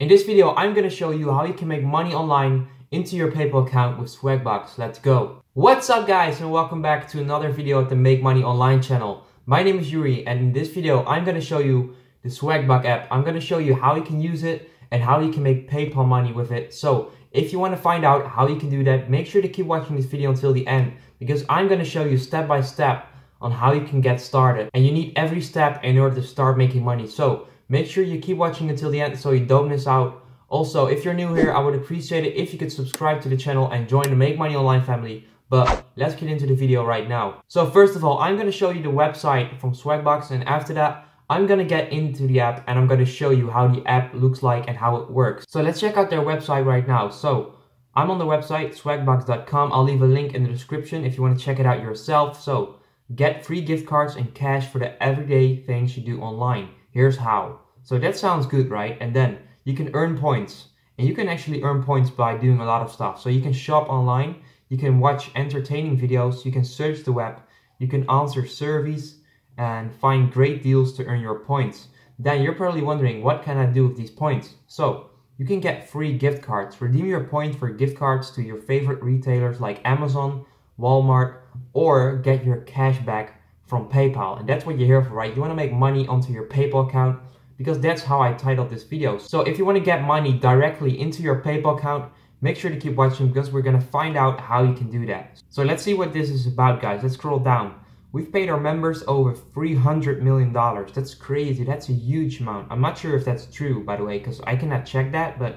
In this video, I'm gonna show you how you can make money online into your PayPal account with Swagbucks. Let's go. What's up guys and welcome back to another video at the Make Money Online channel. My name is Yuri and in this video, I'm gonna show you the Swagbuck app. I'm gonna show you how you can use it and how you can make PayPal money with it. So if you wanna find out how you can do that, make sure to keep watching this video until the end because I'm gonna show you step by step on how you can get started. And you need every step in order to start making money. So Make sure you keep watching until the end so you don't miss out. Also, if you're new here, I would appreciate it if you could subscribe to the channel and join the Make Money Online family. But let's get into the video right now. So first of all, I'm going to show you the website from Swagbucks and after that, I'm going to get into the app and I'm going to show you how the app looks like and how it works. So let's check out their website right now. So I'm on the website swagbucks.com. I'll leave a link in the description if you want to check it out yourself. So get free gift cards and cash for the everyday things you do online. Here's how. So that sounds good, right? And then you can earn points. And you can actually earn points by doing a lot of stuff. So you can shop online, you can watch entertaining videos, you can search the web, you can answer surveys and find great deals to earn your points. Then you're probably wondering, what can I do with these points? So you can get free gift cards. Redeem your points for gift cards to your favorite retailers like Amazon, Walmart, or get your cash back from PayPal. And that's what you're here for, right? You want to make money onto your PayPal account because that's how I titled this video. So if you want to get money directly into your PayPal account, make sure to keep watching because we're going to find out how you can do that. So let's see what this is about, guys. Let's scroll down. We've paid our members over $300 million. That's crazy. That's a huge amount. I'm not sure if that's true, by the way, because I cannot check that, but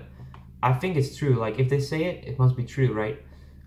I think it's true. Like, if they say it, it must be true, right?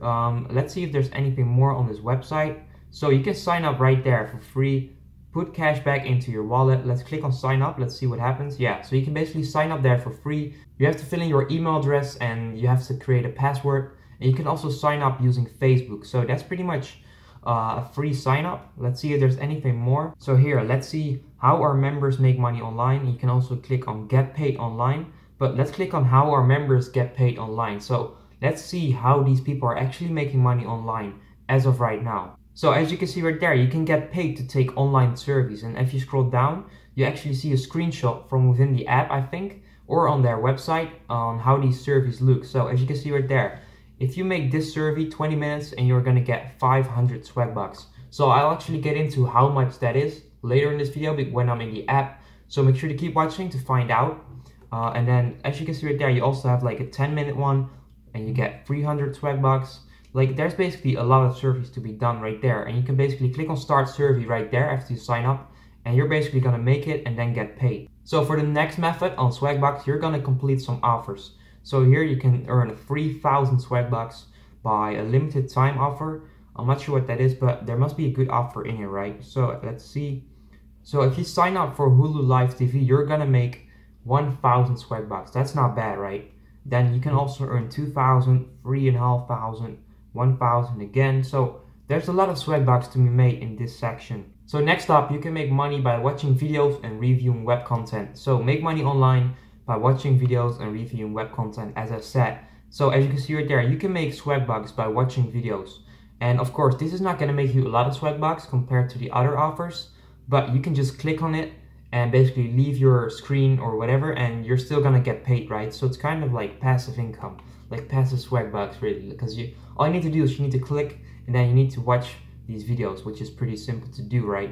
Um, let's see if there's anything more on this website. So you can sign up right there for free. Put cash back into your wallet. Let's click on sign up. Let's see what happens. Yeah, so you can basically sign up there for free. You have to fill in your email address and you have to create a password. And you can also sign up using Facebook. So that's pretty much uh, a free sign up. Let's see if there's anything more. So here, let's see how our members make money online. You can also click on get paid online. But let's click on how our members get paid online. So let's see how these people are actually making money online as of right now. So as you can see right there, you can get paid to take online surveys. And if you scroll down, you actually see a screenshot from within the app, I think, or on their website on how these surveys look. So as you can see right there, if you make this survey 20 minutes and you're gonna get 500 swag bucks. So I'll actually get into how much that is later in this video when I'm in the app. So make sure to keep watching to find out. Uh, and then as you can see right there, you also have like a 10 minute one and you get 300 swag bucks. Like there's basically a lot of surveys to be done right there. And you can basically click on start survey right there after you sign up. And you're basically gonna make it and then get paid. So for the next method on Swagbucks, you're gonna complete some offers. So here you can earn 3,000 Swagbucks by a limited time offer. I'm not sure what that is, but there must be a good offer in here, right? So let's see. So if you sign up for Hulu Live TV, you're gonna make 1,000 Swagbucks. That's not bad, right? Then you can also earn 2,000, 3,500, 1000 again. So there's a lot of Swagbucks to be made in this section. So next up, you can make money by watching videos and reviewing web content. So make money online by watching videos and reviewing web content as I said. So as you can see right there, you can make Swagbucks by watching videos. And of course, this is not going to make you a lot of Swagbucks compared to the other offers, but you can just click on it and basically leave your screen or whatever and you're still going to get paid, right? So it's kind of like passive income like passive Swagbucks really because you all you need to do is you need to click and then you need to watch these videos which is pretty simple to do right?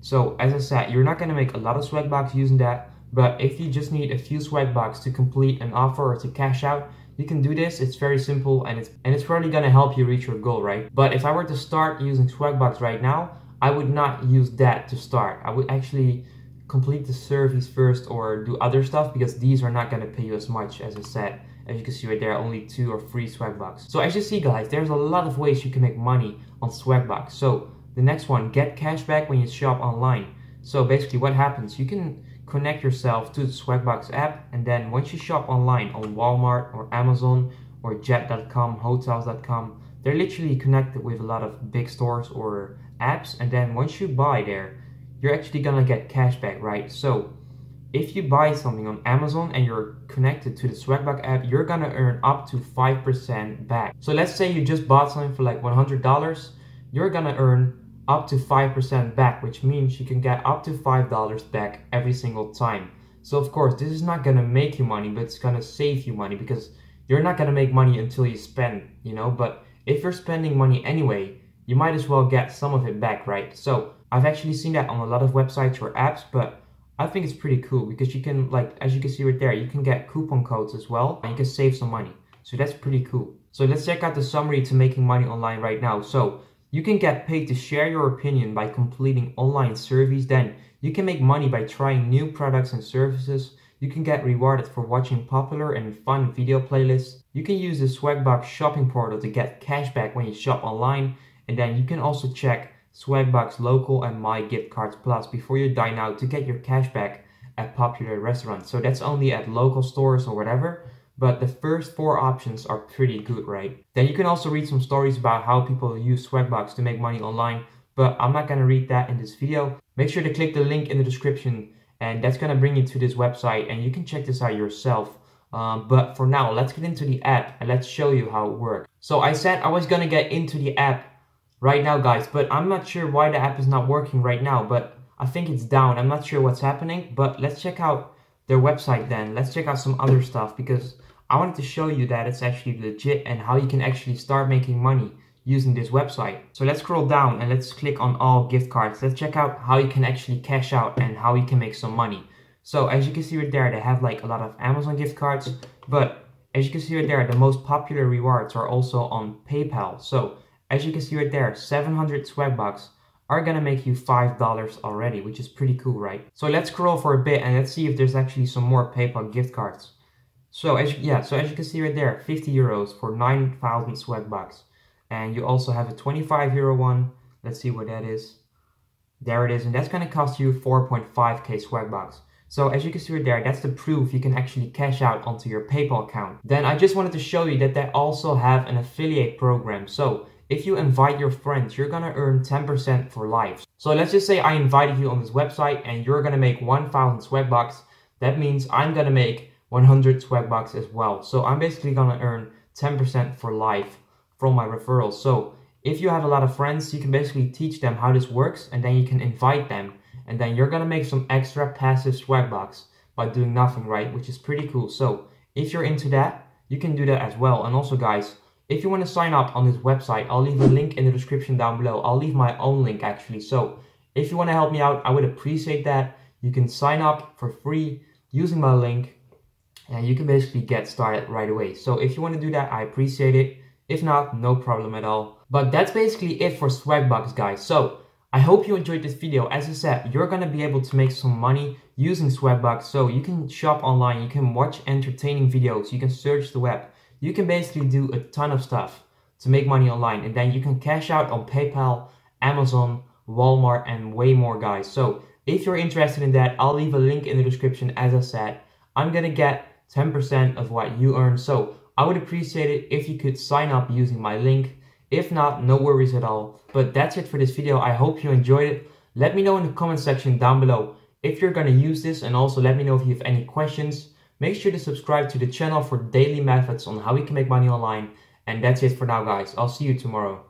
So as I said you're not gonna make a lot of swag Swagbucks using that but if you just need a few swag Swagbucks to complete an offer or to cash out you can do this. It's very simple and it's and it's probably gonna help you reach your goal right? But if I were to start using swag Swagbucks right now I would not use that to start. I would actually complete the surveys first or do other stuff because these are not going to pay you as much as I said as you can see right there, only two or three Swagbucks. So as you see guys, there's a lot of ways you can make money on Swagbucks. So the next one, get cash back when you shop online. So basically what happens, you can connect yourself to the Swagbucks app and then once you shop online on Walmart or Amazon or jet.com, hotels.com, they're literally connected with a lot of big stores or apps and then once you buy there, you're actually gonna get cash back, right? So if you buy something on Amazon and you're connected to the Swagbuck app, you're gonna earn up to 5% back. So let's say you just bought something for like $100, you're gonna earn up to 5% back, which means you can get up to $5 back every single time. So of course, this is not gonna make you money, but it's gonna save you money because you're not gonna make money until you spend, you know. But if you're spending money anyway, you might as well get some of it back, right? So I've actually seen that on a lot of websites or apps, but I think it's pretty cool because you can, like, as you can see right there, you can get coupon codes as well and you can save some money. So that's pretty cool. So let's check out the summary to making money online right now. So you can get paid to share your opinion by completing online surveys. Then you can make money by trying new products and services. You can get rewarded for watching popular and fun video playlists. You can use the Swagbucks shopping portal to get cash back when you shop online. And then you can also check Swagbucks local and my gift cards plus before you dine out to get your cash back at popular restaurants. So that's only at local stores or whatever. But the first four options are pretty good, right? Then you can also read some stories about how people use Swagbucks to make money online. But I'm not gonna read that in this video. Make sure to click the link in the description and that's gonna bring you to this website and you can check this out yourself. Um, but for now, let's get into the app and let's show you how it works. So I said I was gonna get into the app right now, guys, but I'm not sure why the app is not working right now, but I think it's down. I'm not sure what's happening, but let's check out their website then. Let's check out some other stuff because I wanted to show you that it's actually legit and how you can actually start making money using this website. So let's scroll down and let's click on all gift cards. Let's check out how you can actually cash out and how you can make some money. So as you can see right there, they have like a lot of Amazon gift cards, but as you can see right there, the most popular rewards are also on PayPal. So as you can see right there, 700 Swagbucks are gonna make you $5 already, which is pretty cool, right? So let's scroll for a bit and let's see if there's actually some more PayPal gift cards. So as you, yeah, so as you can see right there, 50 euros for 9,000 Swagbucks. And you also have a 25 euro one. Let's see what that is. There it is, and that's gonna cost you 4.5k Swagbucks. So as you can see right there, that's the proof you can actually cash out onto your PayPal account. Then I just wanted to show you that they also have an affiliate program. So if you invite your friends, you're gonna earn 10% for life. So let's just say I invited you on this website and you're gonna make 1000 Swagbucks. That means I'm gonna make 100 Swagbucks as well. So I'm basically gonna earn 10% for life from my referrals. So if you have a lot of friends, you can basically teach them how this works and then you can invite them and then you're gonna make some extra passive Swagbucks by doing nothing, right? Which is pretty cool. So if you're into that, you can do that as well. And also guys, if you want to sign up on this website, I'll leave a link in the description down below. I'll leave my own link actually. So if you want to help me out, I would appreciate that. You can sign up for free using my link and you can basically get started right away. So if you want to do that, I appreciate it. If not, no problem at all. But that's basically it for Swagbucks, guys. So I hope you enjoyed this video. As I said, you're gonna be able to make some money using Swagbucks. So you can shop online, you can watch entertaining videos, you can search the web. You can basically do a ton of stuff to make money online and then you can cash out on PayPal, Amazon, Walmart and way more guys. So if you're interested in that, I'll leave a link in the description as I said. I'm gonna get 10% of what you earn. So I would appreciate it if you could sign up using my link. If not, no worries at all. But that's it for this video. I hope you enjoyed it. Let me know in the comment section down below if you're gonna use this and also let me know if you have any questions. Make sure to subscribe to the channel for daily methods on how we can make money online. And that's it for now guys. I'll see you tomorrow.